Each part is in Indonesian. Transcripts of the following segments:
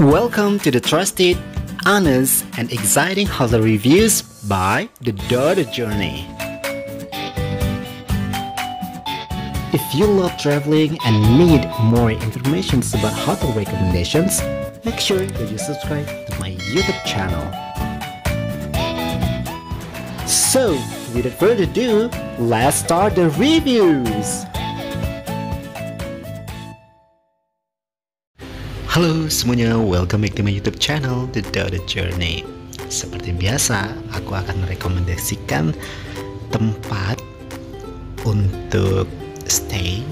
Welcome to the trusted, honest, and exciting hotel reviews by The Daughter Journey. If you love traveling and need more information about hotel recommendations, make sure that you subscribe to my YouTube channel. So, without further ado, let's start the reviews. Halo semuanya, welcome back to my YouTube channel The Daughter Journey. Seperti biasa, aku akan merekomendasikan tempat untuk stay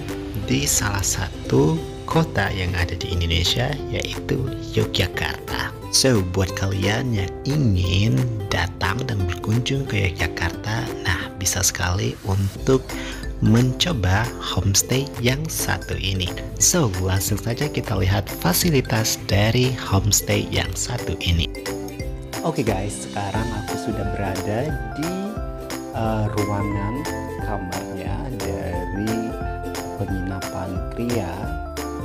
di salah satu kota yang ada di Indonesia yaitu Yogyakarta. So, buat kalian yang ingin datang dan berkunjung ke Yogyakarta, nah bisa sekali untuk mencoba homestay yang satu ini. So, langsung saja kita lihat fasilitas dari homestay yang satu ini. Oke okay guys, sekarang aku sudah berada di uh, ruangan kamarnya dari penginapan Kria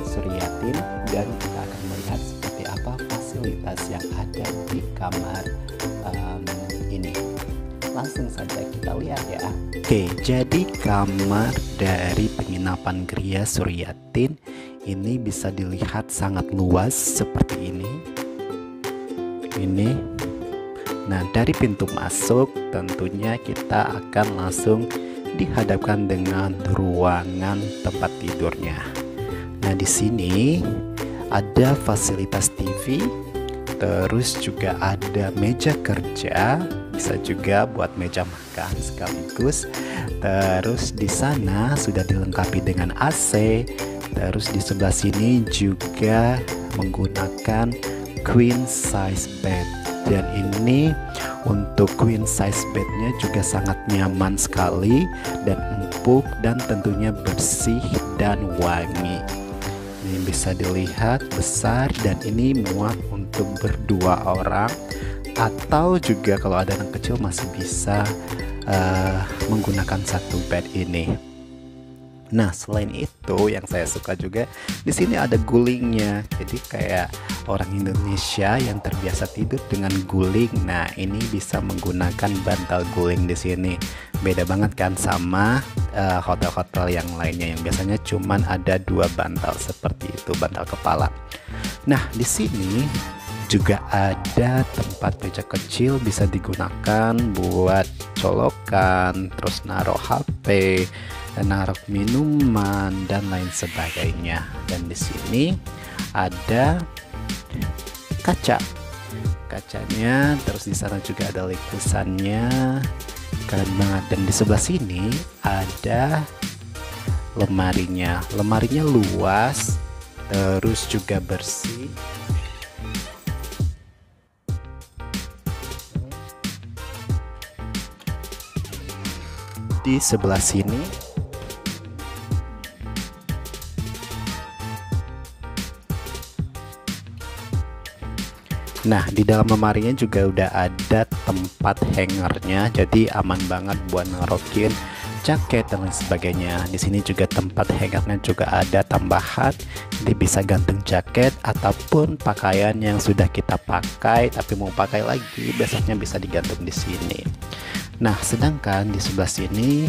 Suryatin dan kita akan melihat seperti apa fasilitas yang ada di kamar um, ini langsung saja kita lihat ya. Oke jadi kamar dari penginapan Gria Suryatin ini bisa dilihat sangat luas seperti ini. Ini. Nah dari pintu masuk tentunya kita akan langsung dihadapkan dengan ruangan tempat tidurnya. Nah di sini ada fasilitas TV terus juga ada meja kerja bisa juga buat meja makan sekaligus. Terus di sana sudah dilengkapi dengan AC terus di sebelah sini juga menggunakan queen size bed. Dan ini untuk queen size bednya juga sangat nyaman sekali dan empuk dan tentunya bersih dan wangi. Ini bisa dilihat besar dan ini muat untuk berdua orang atau juga kalau ada anak kecil masih bisa uh, menggunakan satu bed ini. Nah, selain itu yang saya suka juga di sini ada gulingnya. Jadi kayak orang Indonesia yang terbiasa tidur dengan guling. Nah, ini bisa menggunakan bantal guling di sini. Beda banget kan sama eh, hotel-hotel uh, yang lainnya yang biasanya cuman ada dua bantal seperti itu, bantal kepala. Nah, di sini juga ada tempat meja kecil bisa digunakan buat colokan terus naruh HP naruh minuman dan lain sebagainya. Dan di sini ada kaca. Kacanya terus di sana juga ada likusannya. Keren banget. Dan di sebelah sini ada lemarinya. Lemarinya luas terus juga bersih di sebelah sini Nah, di dalam lemarinya juga udah ada tempat hangernya, jadi aman banget buat narokin jaket dan lain sebagainya. Di sini juga tempat hangernya juga ada tambahan, jadi bisa gantung jaket ataupun pakaian yang sudah kita pakai tapi mau pakai lagi, besoknya bisa digantung di sini. Nah, sedangkan di sebelah sini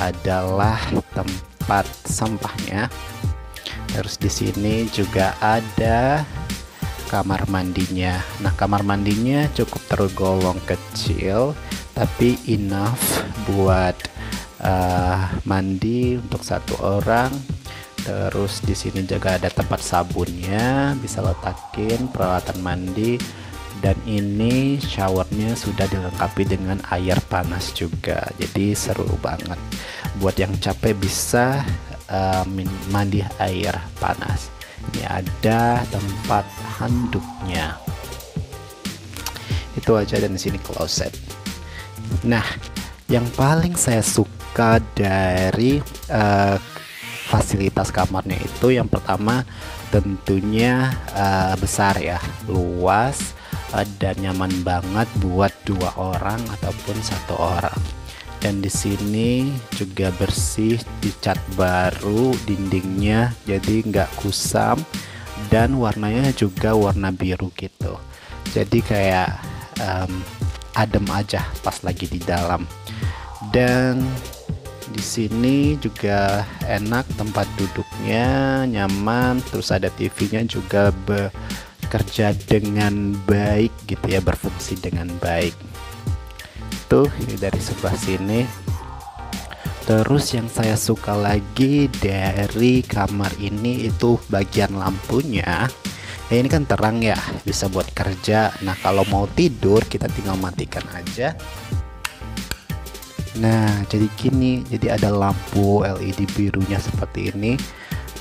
adalah tempat sampahnya. Terus di sini juga ada kamar mandinya. Nah, kamar mandinya cukup tergolong kecil, tapi enough buat uh, mandi untuk satu orang. Terus di sini juga ada tempat sabunnya, bisa letakin peralatan mandi dan ini showernya sudah dilengkapi dengan air panas juga. Jadi seru banget. Buat yang capek bisa uh, mandi air panas. Ini ada tempat handuknya. Itu aja dan di sini closet nah yang paling saya suka dari uh, fasilitas kamarnya itu yang pertama tentunya uh, besar ya luas dan nyaman banget buat dua orang ataupun satu orang. Dan di sini juga bersih dicat baru dindingnya jadi nggak kusam dan warnanya juga warna biru gitu. Jadi kayak um, adem aja pas lagi di dalam. Dan di sini juga enak tempat duduknya nyaman terus ada TV-nya juga bekerja dengan baik gitu ya berfungsi dengan baik tuh dari sebelah sini Terus yang saya suka lagi dari kamar ini itu bagian lampunya. Ya ini kan terang ya, bisa buat kerja. Nah, kalau mau tidur kita tinggal matikan aja. Nah, jadi gini, jadi ada lampu LED birunya seperti ini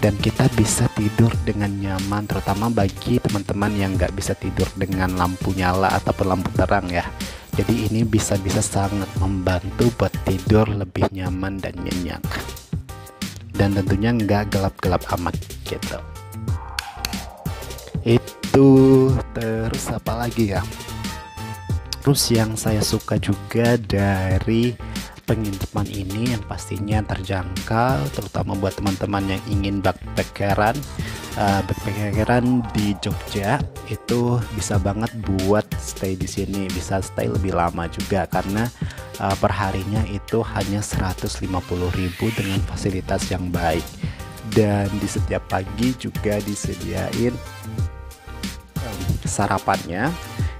dan kita bisa tidur dengan nyaman terutama bagi teman-teman yang nggak bisa tidur dengan lampu nyala ataupun lampu terang ya. Jadi ini bisa-bisa sangat membantu buat tidur lebih nyaman dan nyenyak. Dan tentunya nggak gelap-gelap amat gitu. Itu terus apa lagi ya? Terus yang saya suka juga dari penginapan ini yang pastinya terjangkau terutama buat teman-teman yang ingin backpackeran uh, backpackeran di Jogja itu bisa banget buat stay di sini bisa stay lebih lama juga karena uh, perharinya itu hanya 150.000 dengan fasilitas yang baik. Dan di setiap pagi juga disediain um, sarapannya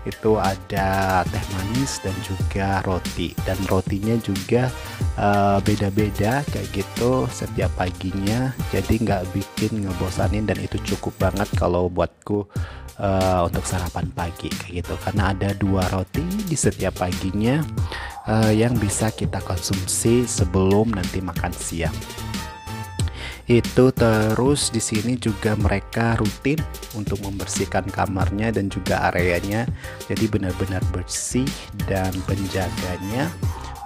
itu ada teh manis dan juga roti. Dan rotinya juga eh, beda-beda uh, kayak gitu setiap paginya. Jadi nggak bikin ngebosanin dan itu cukup banget kalau buatku uh, untuk sarapan pagi kayak gitu. Karena ada dua roti di setiap paginya uh, yang bisa kita konsumsi sebelum nanti makan siang itu terus di sini juga mereka rutin untuk membersihkan kamarnya dan juga areanya. Jadi benar-benar bersih dan penjaganya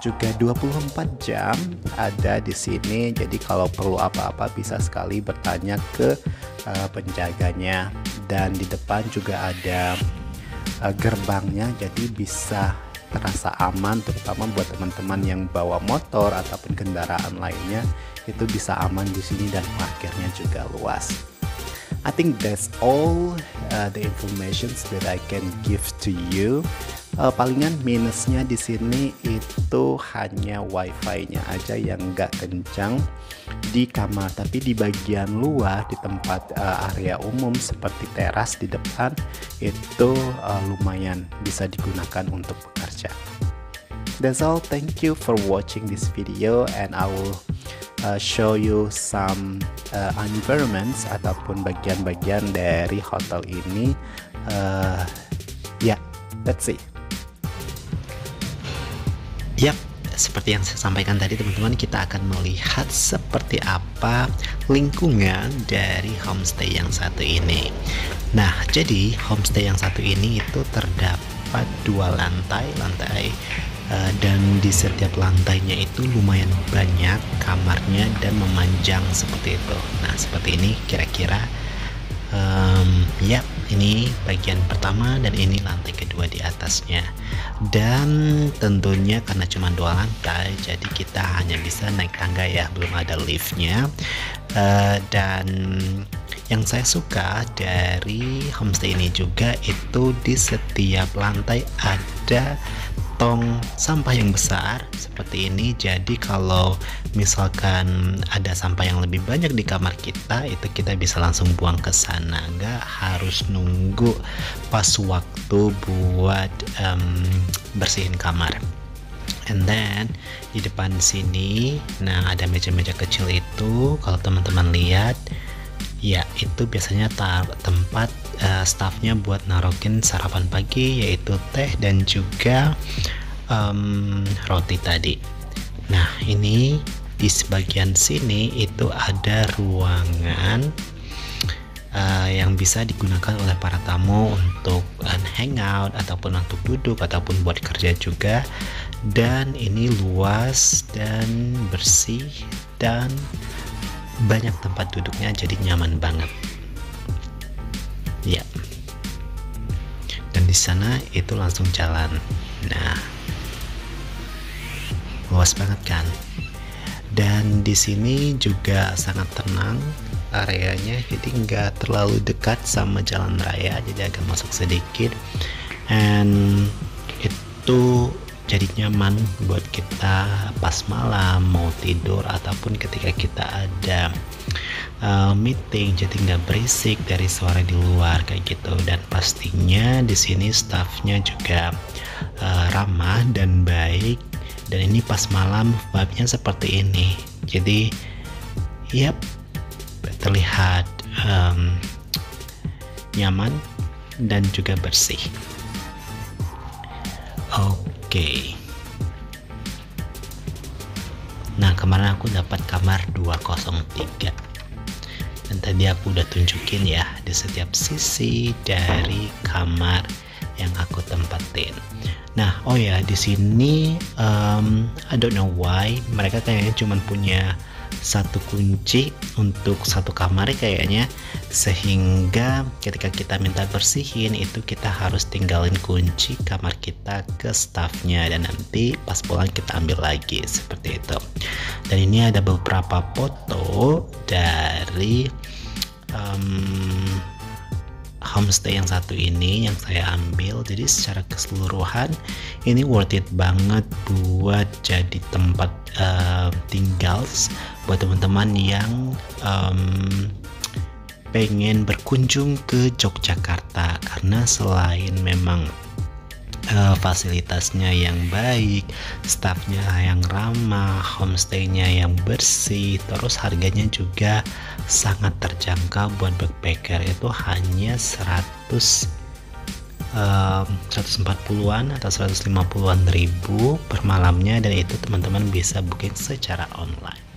juga 24 jam ada di sini. Jadi kalau perlu apa-apa bisa sekali bertanya ke uh, penjaganya. Dan di depan juga ada uh, gerbangnya. Jadi bisa terasa aman terutama buat teman-teman yang bawa motor ataupun kendaraan lainnya itu bisa aman di sini dan parkirnya juga luas. I think that's all uh, the information that I can give to you. Uh, palingan minusnya di sini itu hanya wifi-nya aja yang nggak kencang di kamar, tapi di bagian luar di tempat uh, area umum seperti teras di depan itu uh, lumayan bisa digunakan untuk bekerja. That's all. Thank you for watching this video, and I will uh, show you some uh, environments ataupun bagian-bagian dari hotel ini. Uh, ya yeah, let's see. Yap, seperti yang saya sampaikan tadi teman-teman kita akan melihat seperti apa lingkungan dari homestay yang satu ini. Nah jadi homestay yang satu ini itu terdapat dua lantai. Lantai dan di setiap lantainya itu lumayan banyak kamarnya dan memanjang seperti itu. Nah seperti ini kira-kira. Um, ya ini bagian pertama dan ini lantai kedua di atasnya. Dan tentunya karena cuma dua lantai jadi kita hanya bisa naik tangga ya belum ada liftnya. Uh, dan yang saya suka dari homestay ini juga itu di setiap lantai ada tong sampah yang besar seperti ini. Jadi kalau misalkan ada sampah yang lebih banyak di kamar kita itu kita bisa langsung buang ke sana. Nggak harus nunggu pas waktu buat um, bersihin kamar. And then di depan sini nah ada meja-meja kecil itu. Kalau teman-teman lihat ya itu biasanya tempat uh, staffnya buat narokin sarapan pagi yaitu teh dan juga um, roti tadi. Nah ini di sebagian sini itu ada ruangan uh, yang bisa digunakan oleh para tamu untuk uh, hangout ataupun untuk duduk ataupun buat kerja juga. Dan ini luas dan bersih dan banyak tempat duduknya jadi nyaman banget. Ya. Dan di sana itu langsung jalan. Nah. Luas banget kan? Dan di sini juga sangat tenang. Areanya jadi nggak terlalu dekat sama jalan raya jadi agak masuk sedikit. And itu jadi nyaman buat kita pas malam mau tidur ataupun ketika kita ada uh, meeting. Jadi nggak berisik dari suara di luar kayak gitu. Dan pastinya di sini staffnya juga uh, ramah dan baik. Dan ini pas malam vibe-nya seperti ini. Jadi yep terlihat um, nyaman dan juga bersih. Oke okay. nah kemarin aku dapat kamar 203 dan tadi aku udah tunjukin ya di setiap sisi dari kamar yang aku tempatin. Nah, oh ya di sini um, I don't know why mereka kayaknya cuma punya satu kunci untuk satu kamar kayaknya. Sehingga ketika kita minta bersihin itu kita harus tinggalin kunci kamar kita ke staffnya. Dan nanti pas pulang kita ambil lagi seperti itu. Dan ini ada beberapa foto dari um, homestay yang satu ini yang saya ambil. Jadi secara keseluruhan ini worth it banget buat jadi tempat uh, tinggal buat teman-teman yang um, pengen berkunjung ke Yogyakarta. Karena selain memang uh, fasilitasnya yang baik, staffnya yang ramah, homestaynya yang bersih, terus harganya juga sangat terjangkau buat backpacker. Itu hanya 100 um, 140-an atau 150-an ribu per malamnya dan itu teman-teman bisa booking secara online